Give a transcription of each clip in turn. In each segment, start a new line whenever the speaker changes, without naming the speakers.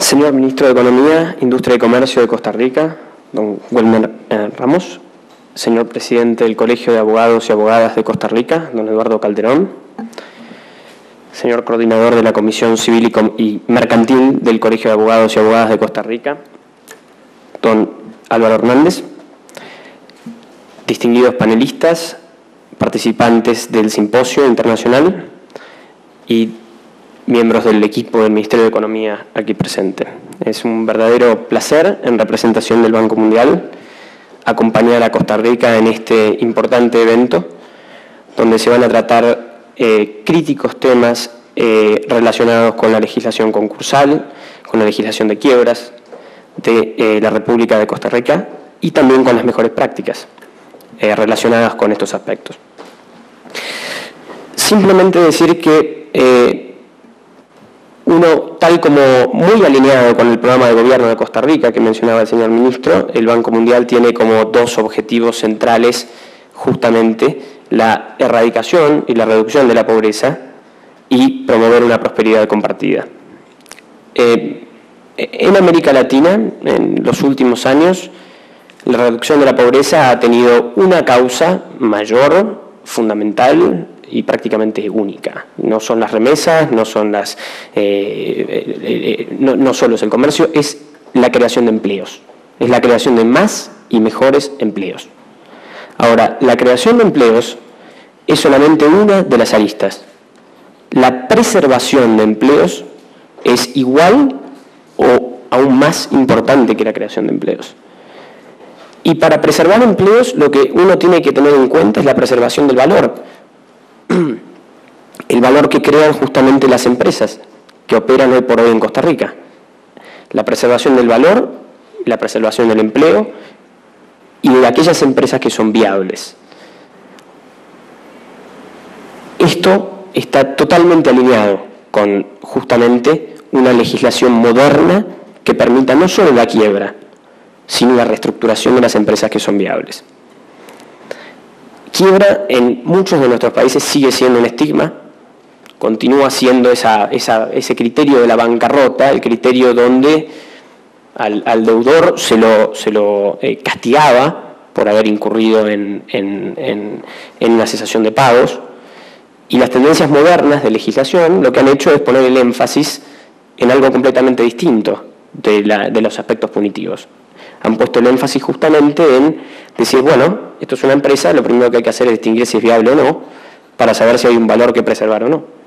Señor Ministro de Economía, Industria y Comercio de Costa Rica, don Wilmer eh, Ramos. Señor Presidente del Colegio de Abogados y Abogadas de Costa Rica, don Eduardo Calderón. Señor Coordinador de la Comisión Civil y, Com- y Mercantil del Colegio de Abogados y Abogadas de Costa Rica, don Álvaro Hernández. Distinguidos panelistas, participantes del simposio internacional y miembros del equipo del Ministerio de Economía aquí presente. Es un verdadero placer, en representación del Banco Mundial, acompañar a Costa Rica en este importante evento, donde se van a tratar eh, críticos temas eh, relacionados con la legislación concursal, con la legislación de quiebras de eh, la República de Costa Rica y también con las mejores prácticas relacionadas con estos aspectos. Simplemente decir que uno, tal como muy alineado con el programa de gobierno de Costa Rica que mencionaba el señor ministro, el Banco Mundial tiene como dos objetivos centrales justamente la erradicación y la reducción de la pobreza y promover una prosperidad compartida. Eh, en América Latina, en los últimos años, la reducción de la pobreza ha tenido una causa mayor, fundamental y prácticamente única. No son las remesas, no son las, eh, eh, eh, no, no solo es el comercio, es la creación de empleos. Es la creación de más y mejores empleos. Ahora, la creación de empleos es solamente una de las aristas. La preservación de empleos es igual o aún más importante que la creación de empleos. Y para preservar empleos lo que uno tiene que tener en cuenta es la preservación del valor. El valor que crean justamente las empresas que operan hoy por hoy en Costa Rica. La preservación del valor, la preservación del empleo y de aquellas empresas que son viables. Esto está totalmente alineado con justamente una legislación moderna que permita no solo la quiebra, sino la reestructuración de las empresas que son viables. Quiebra en muchos de nuestros países sigue siendo un estigma, continúa siendo esa, esa, ese criterio de la bancarrota, el criterio donde al, deudor se lo, se lo eh, castigaba por haber incurrido en, en una cesación de pagos, y las tendencias modernas de legislación lo que han hecho es poner el énfasis en algo completamente distinto de, la, de los aspectos punitivos. Han puesto el énfasis justamente en decir, bueno, esto es una empresa, lo primero que hay que hacer es distinguir si es viable o no, para saber si hay un valor que preservar o no.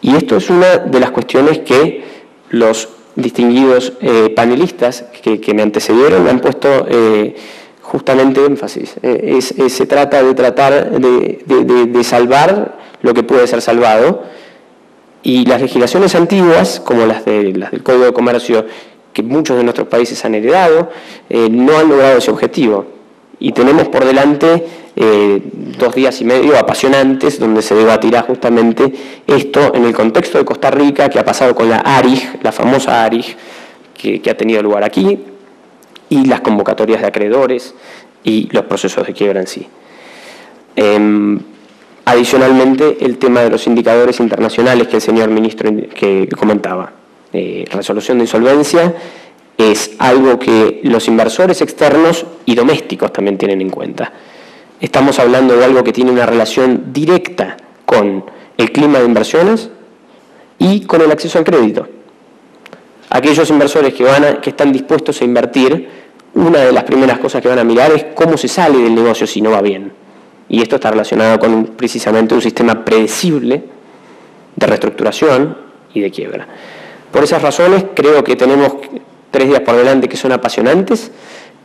Y esto es una de las cuestiones que los distinguidos eh, panelistas que, me antecedieron han puesto eh, justamente énfasis. Eh, se trata de tratar de, salvar lo que puede ser salvado y las legislaciones antiguas, como las, las del Código de Comercio que muchos de nuestros países han heredado, no han logrado ese objetivo. Y tenemos por delante eh, dos días y medio apasionantes donde se debatirá justamente esto en el contexto de Costa Rica, que ha pasado con la ARIG, la famosa ARIG, que, ha tenido lugar aquí, y las convocatorias de acreedores y los procesos de quiebra en sí. Eh, adicionalmente, el tema de los indicadores internacionales que el señor ministro que comentaba. Eh, resolución de insolvencia es algo que los inversores externos y domésticos también tienen en cuenta. Estamos hablando de algo que tiene una relación directa con el clima de inversiones y con el acceso al crédito. Aquellos inversores que, van a, que están dispuestos a invertir, una de las primeras cosas que van a mirar es cómo se sale del negocio si no va bien. Y esto está relacionado con precisamente un sistema predecible de reestructuración y de quiebra. Por esas razones creo que tenemos tres días por delante que son apasionantes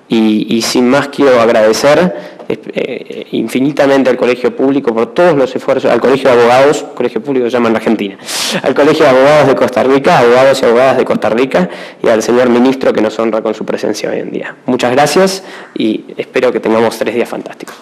y, sin más quiero agradecer eh, infinitamente al Colegio Público por todos los esfuerzos, al Colegio de Abogados, Colegio Público se llama en Argentina, al Colegio de Abogados de Costa Rica, abogados y abogadas de Costa Rica y al señor ministro que nos honra con su presencia hoy en día. Muchas gracias y espero que tengamos tres días fantásticos.